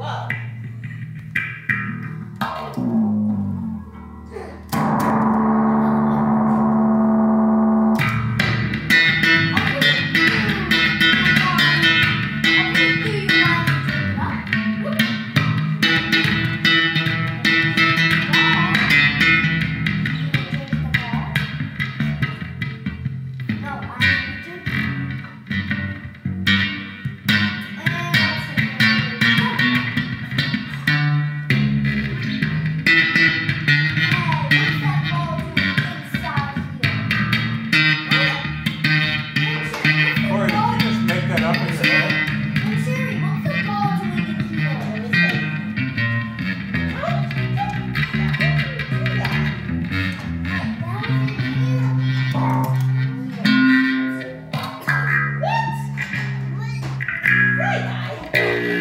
Whoa. Hi, guys.